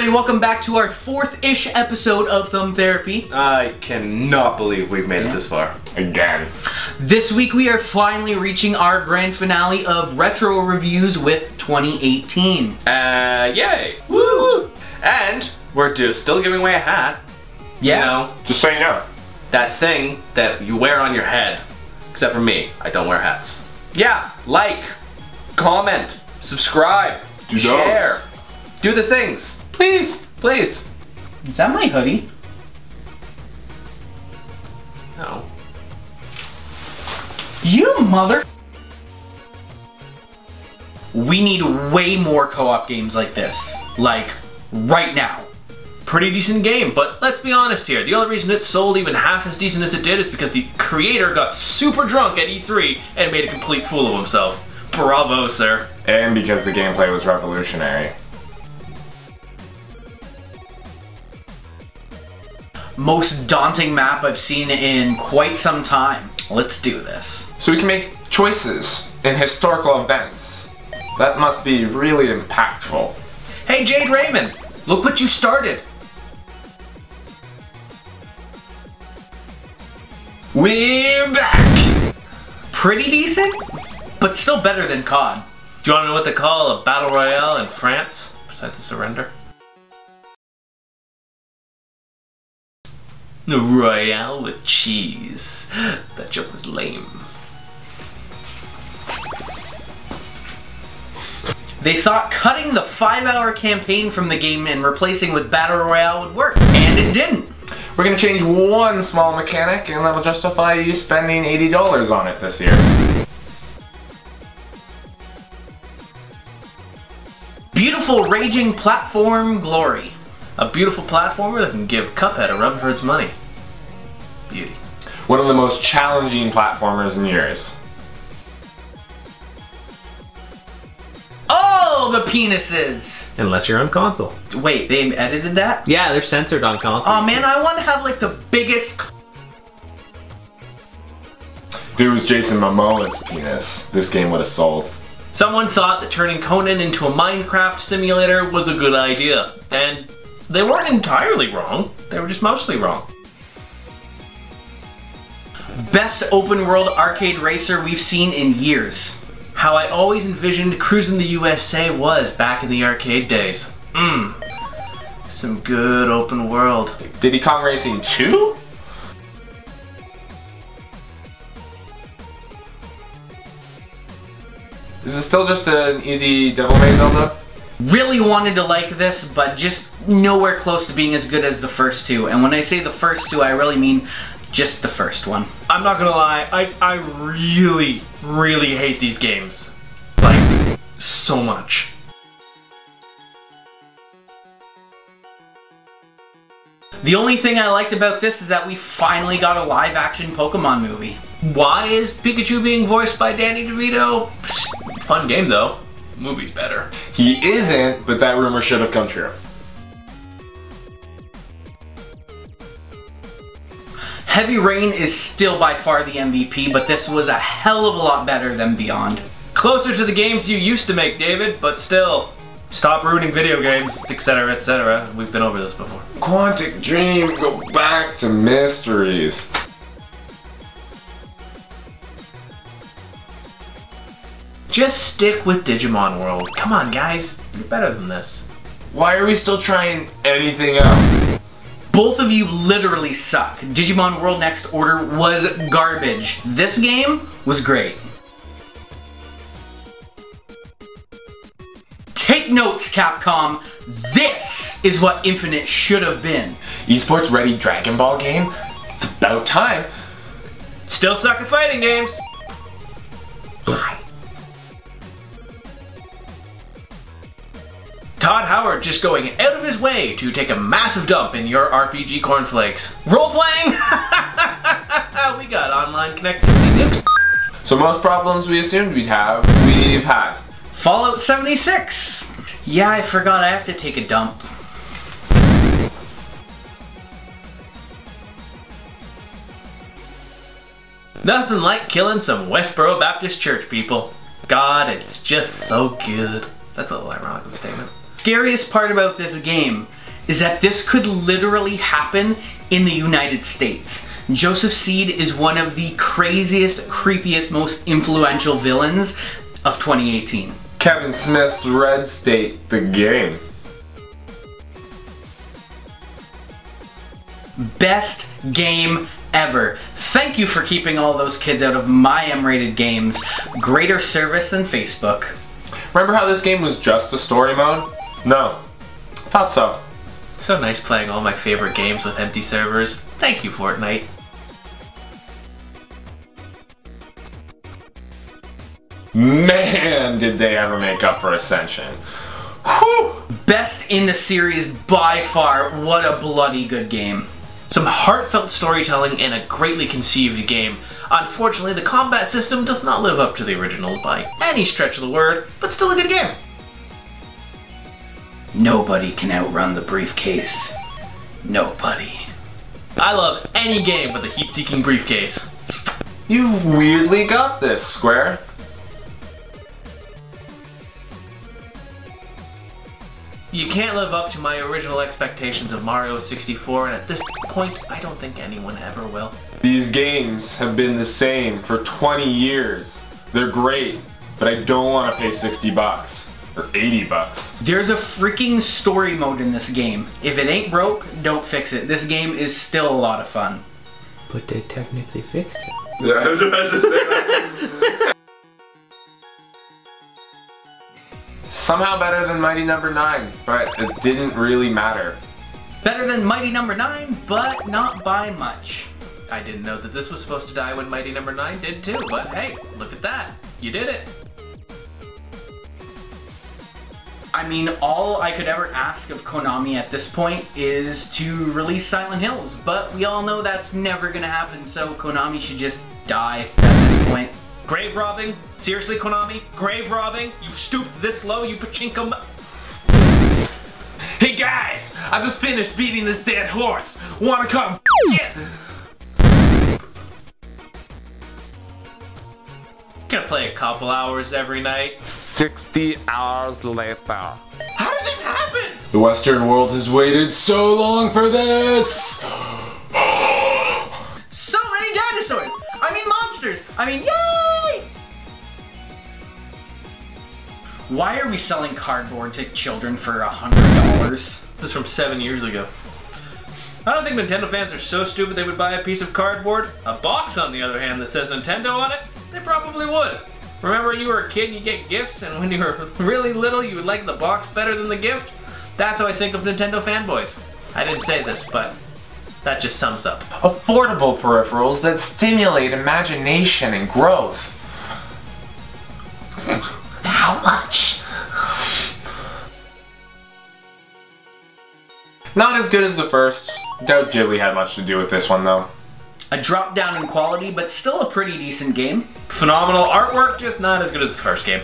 everybody, welcome back to our fourth-ish episode of Thumb Therapy. I cannot believe we've made it this far. Again. This week we are finally reaching our grand finale of retro reviews with 2018. Uh, yay! Woo! And we're just still giving away a hat. Yeah. You know, Just so you know. that thing that you wear on your head. Except for me, I don't wear hats. Yeah, like, comment, subscribe, Do those. share, do the things. Please, please. Is that my hoodie? No. You mother... We need way more co-op games like this. Like, right now. Pretty decent game, but let's be honest here. The only reason it sold even half as decent as it did is because the creator got super drunk at E3 and made a complete fool of himself. Bravo, sir. And because the gameplay was revolutionary. Most daunting map I've seen in quite some time. Let's do this. So we can make choices in historical events. That must be really impactful. Hey, Jade Raymond, look what you started. We're back! Pretty decent, but still better than COD. Do you want to know what they call a battle royale in France besides the surrender? Royale with cheese. That joke was lame. They thought cutting the 5 hour campaign from the game and replacing with Battle Royale would work, and it didn't. We're gonna change one small mechanic and that'll justify you spending $80 on it this year. Beautiful raging platform glory. A beautiful platformer that can give Cuphead a run for its money. Beauty. One of the most challenging platformers in years. Oh, the penises! Unless you're on console. Wait, they edited that? Yeah, they're censored on console. Oh man, I want to have like the biggest. If it was Jason Momoa's penis, this game would have sold. Someone thought that turning Conan into a Minecraft simulator was a good idea, and they weren't entirely wrong. They were just mostly wrong. Best open world arcade racer we've seen in years. How I always envisioned cruising the USA was back in the arcade days. Mmm. Some good open world. Diddy Kong Racing 2? Is this still just an easy Devil May Zelda? Really wanted to like this, but just nowhere close to being as good as the first two. And when I say the first two, I really mean just the first one. I'm not gonna lie, I, I really, really hate these games. Like, so much. The only thing I liked about this is that we finally got a live action Pokemon movie. Why is Pikachu being voiced by Danny DeVito? Psst, Fun game though. Movie's better. He isn't, but that rumor should have come true. Heavy Rain is still by far the MVP, but this was a hell of a lot better than Beyond. Closer to the games you used to make, David, but still. Stop ruining video games, etc., etc. We've been over this before. Quantic Dream, go back to mysteries. Just stick with Digimon World. Come on, guys. You're better than this. Why are we still trying anything else? Both of you literally suck. Digimon World Next Order was garbage. This game was great. Take notes, Capcom. This is what Infinite should have been. Esports ready Dragon Ball game? It's about time. Still suck at fighting games. Todd Howard just going out of his way to take a massive dump in your RPG cornflakes. Role playing? we got online connectivity. So most problems we assumed we'd have, we've had. Fallout 76. Yeah, I forgot I have to take a dump. Nothing like killing some Westboro Baptist Church people. God, it's just so good. That's a little ironic statement. Scariest part about this game is that this could literally happen in the United States. Joseph Seed is one of the craziest, creepiest, most influential villains of 2018. Kevin Smith's Red State, the game. Best game ever. Thank you for keeping all those kids out of my M-rated games. Greater service than Facebook. Remember how this game was just a story mode? No. Thought so. So nice playing all my favorite games with empty servers. Thank you, Fortnite. Man, did they ever make up for Ascension. Whew! Best in the series by far. What a bloody good game. Some heartfelt storytelling and a greatly conceived game. Unfortunately, the combat system does not live up to the originals by any stretch of the word, but still a good game. Nobody can outrun the briefcase. Nobody. I love any game with a heat-seeking briefcase. You've weirdly got this, Square. You can't live up to my original expectations of Mario 64, and at this point, I don't think anyone ever will. These games have been the same for 20 years. They're great, but I don't want to pay 60 bucks or 80 bucks. There's a freaking story mode in this game. If it ain't broke, don't fix it. This game is still a lot of fun. But they technically fixed it. Yeah, I was about to say that. Somehow better than Mighty Number 9, but it didn't really matter. Better than Mighty Number 9, but not by much. I didn't know that this was supposed to die when Mighty Number 9 did too, but hey, look at that. You did it. I mean, all I could ever ask of Konami at this point is to release Silent Hills, but we all know that's never gonna happen, so Konami should just die at this point. Grave robbing? Seriously, Konami? Grave robbing? You've stooped this low, you pachinko Hey guys! I just finished beating this dead horse! Wanna come get Gonna play a couple hours every night. 60 hours later. How did this happen? The Western world has waited so long for this! So many dinosaurs! I mean monsters! I mean, yay! Why are we selling cardboard to children for a hundred dollars? This is from seven years ago. I don't think Nintendo fans are so stupid they would buy a piece of cardboard. A box, on the other hand, that says Nintendo on it, they probably would. Remember when you were a kid and you get gifts, and when you were really little you would like the box better than the gift? That's how I think of Nintendo fanboys. I didn't say this, but that just sums up. Affordable peripherals that stimulate imagination and growth. How much? Not as good as the first. Doubt Ghibli had much to do with this one though. A drop down in quality, but still a pretty decent game. Phenomenal artwork, just not as good as the first game.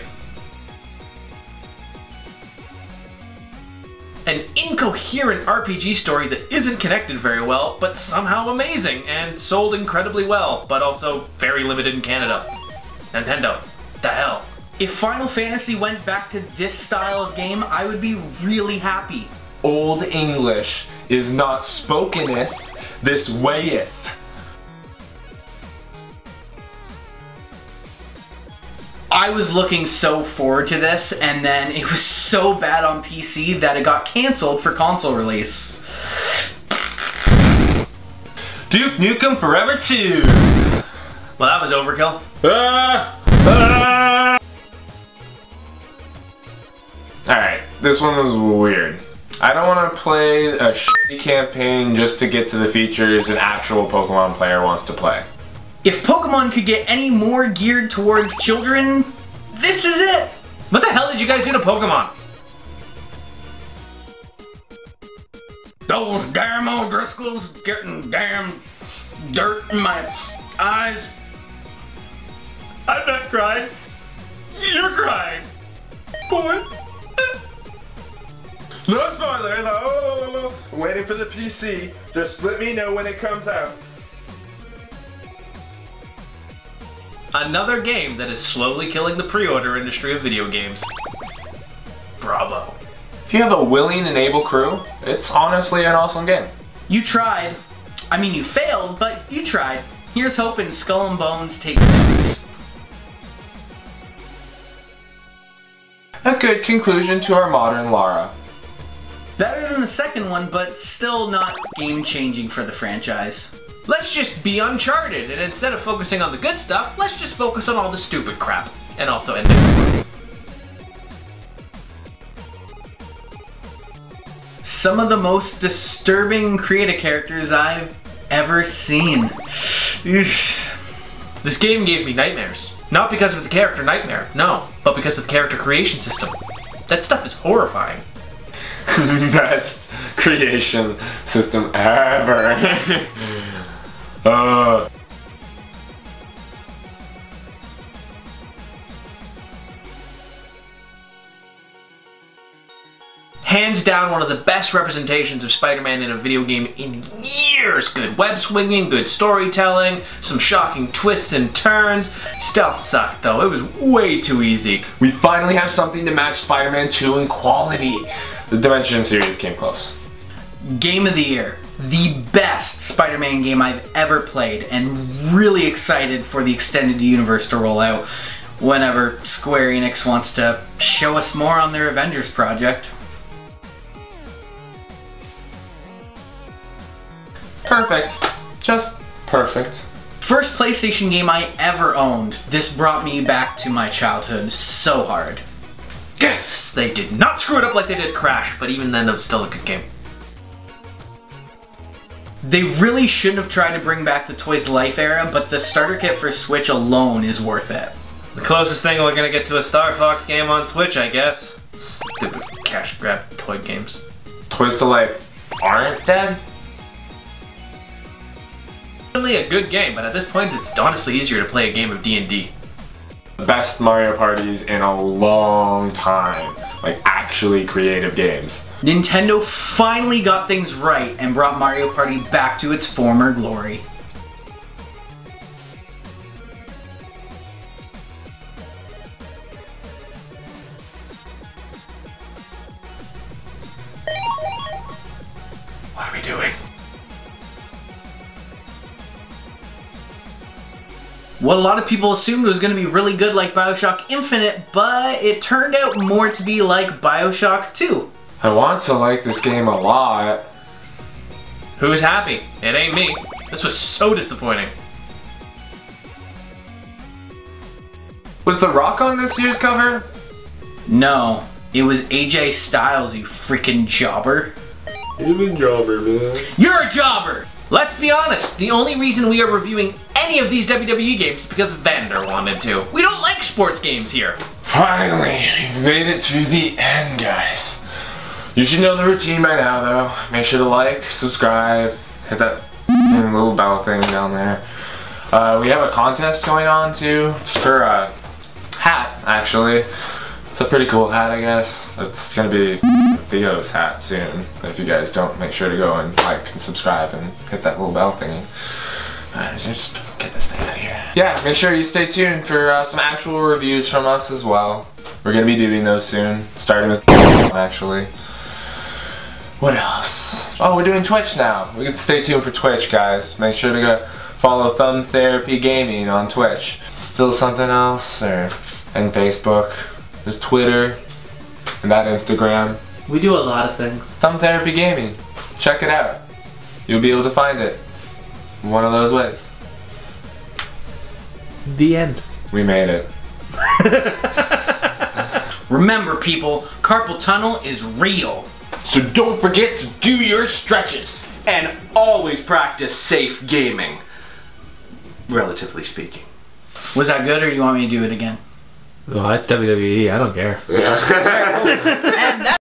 An incoherent RPG story that isn't connected very well, but somehow amazing and sold incredibly well, but also very limited in Canada. Nintendo, the hell. If Final Fantasy went back to this style of game, I would be really happy. Old English is not spokeneth, this wayeth. I was looking so forward to this, and then it was so bad on PC that it got canceled for console release. Duke Nukem Forever 2! Well, that was overkill. Ah! Ah! Alright, this one was weird. I don't want to play a shitty campaign just to get to the features an actual Pokemon player wants to play. If Pokemon could get any more geared towards children, this is it! What the hell did you guys do to Pokemon? Those damn O'Driscolls getting damn dirt in my eyes. I'm not crying. You're crying. Boy. No spoiler, no. I'm waiting for the PC. Just let me know when it comes out. Another game that is slowly killing the pre-order industry of video games. Bravo. If you have a willing and able crew, it's honestly an awesome game. You tried. I mean, you failed, but you tried. Here's hoping Skull and Bones takes six. A good conclusion to our modern Lara. Better than the second one, but still not game changing for the franchise. Let's just be Uncharted, and instead of focusing on the good stuff, let's just focus on all the stupid crap. And also end it. Some of the most disturbing creative characters I've ever seen. This game gave me nightmares. Not because of the character Nightmare, no, but because of the character creation system. That stuff is horrifying. Best creation system ever. uh. Hands down, one of the best representations of Spider-Man in a video game in years. Good web swinging, good storytelling, some shocking twists and turns. Stealth sucked though, it was way too easy. We finally have something to match Spider-Man 2 in quality. The Dimension series came close. Game of the Year. The best Spider Man game I've ever played, and really excited for the extended universe to roll out whenever Square Enix wants to show us more on their Avengers project. Perfect. Just perfect. First PlayStation game I ever owned. This brought me back to my childhood so hard. Yes! They did not screw it up like they did Crash, but even then, that was still a good game. They really shouldn't have tried to bring back the Toys Life era, but the starter kit for Switch alone is worth it. The closest thing we're gonna get to a Star Fox game on Switch, I guess. Stupid cash grab toy games. Toys to Life aren't dead? Really a good game, but at this point, it's honestly easier to play a game of D&D. Best Mario parties in a long time. Like actually creative games. Nintendo finally got things right and brought Mario Party back to its former glory. What a lot of people assumed was going to be really good like Bioshock Infinite, but it turned out more to be like Bioshock 2. I want to like this game a lot. Who's happy? It ain't me. This was so disappointing. Was The Rock on this year's cover? No, it was AJ Styles, you freaking jobber. He's a jobber, man. You're a jobber! Let's be honest, the only reason we are reviewing any of these WWE games because Vander wanted to. We don't like sports games here. Finally, we've made it to the end, guys. You should know the routine by now, though. Make sure to like, subscribe, hit that little bell thing down there. Uh, we have a contest going on too. It's for a hat, actually. It's a pretty cool hat, I guess. It's gonna be Theo's hat soon. If you guys don't, make sure to go and like and subscribe and hit that little bell thingy. Alright, just get this thing out of here. Yeah, make sure you stay tuned for uh, some actual reviews from us as well. We're gonna be doing those soon, starting with actually. What else? Oh, we're doing Twitch now. We can stay tuned for Twitch, guys. Make sure to go follow Thumb Therapy Gaming on Twitch. Still something else, or and Facebook. There's Twitter and that Instagram. We do a lot of things. Thumb Therapy Gaming. Check it out. You'll be able to find it. One of those ways. The end. We made it. Remember, people, carpal tunnel is real. So don't forget to do your stretches. And always practice safe gaming. Relatively speaking. Was that good, or do you want me to do it again? Well, that's WWE. I don't care. Yeah. and that